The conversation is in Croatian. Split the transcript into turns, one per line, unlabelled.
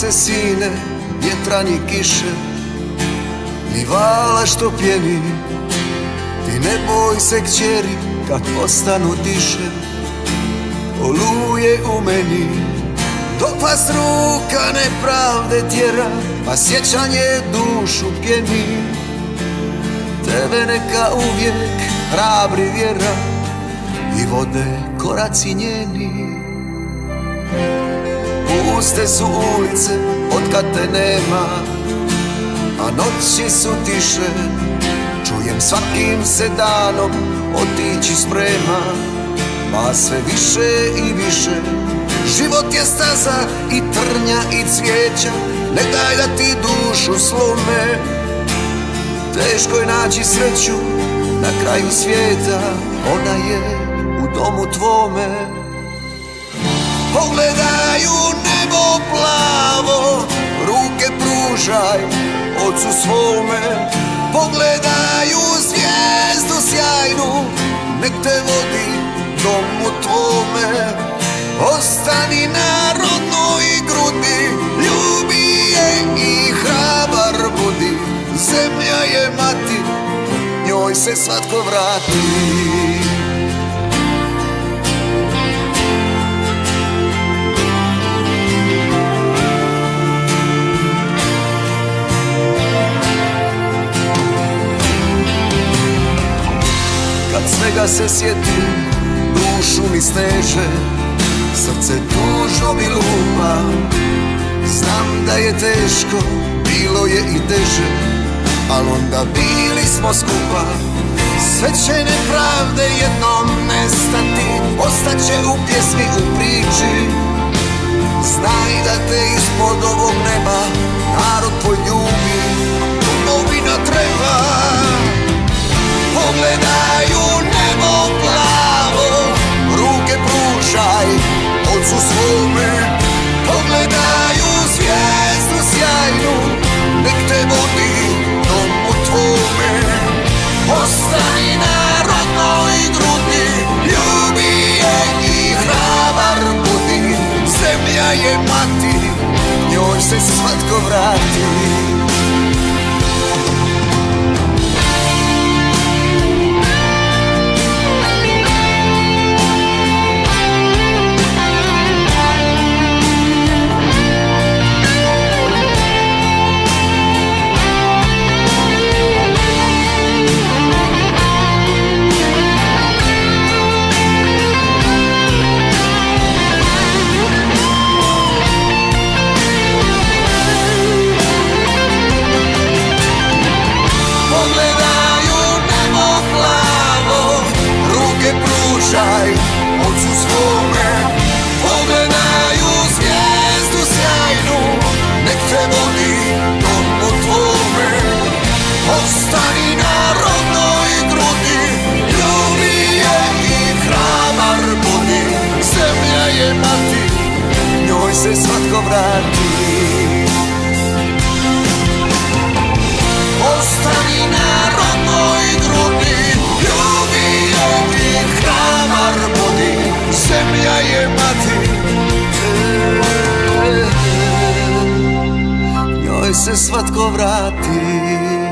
se sine, vjetra ni kiše. Ni vala što pjeni Ti ne boj se kćeri kad postanu tiše. Oluje u meni Dok vas ruka nepravde tjera Pa sjećanje dušu pjeni. Tebe neka uvijek hrabri vjera I vode koraci njeni Puste su ulice od kad te nema A noći su tiše. Čujem svakim se danom otići sprema Pa sve više i više. Život je staza i trnja i cvijeća Ne daj da ti dušu slome. Teško je naći sreću na kraju svijeta Ona je u domu tvome Pogledaju nebo plavo Ruke pružaj ocu svome. Pogledaju zvijezdu sjajnu Nek te vodi domu tvome. Ostani na rodnoj grudi Ljubi je i hrabar budi. Zemlja je mati Njoj se svatko vrati svega se sjetim, dušu mi steže Srce tužno mi lupa. Znam da je teško, bilo je i teže Al onda bili smo skupa. Sve će nepravde jednom nestati Ostaće u pjesmi, u priči. Znaj da te ispod ovog neba Narod tvoj ljubi Domovina treba. Pogledaju se svatko vrati se svatko vrati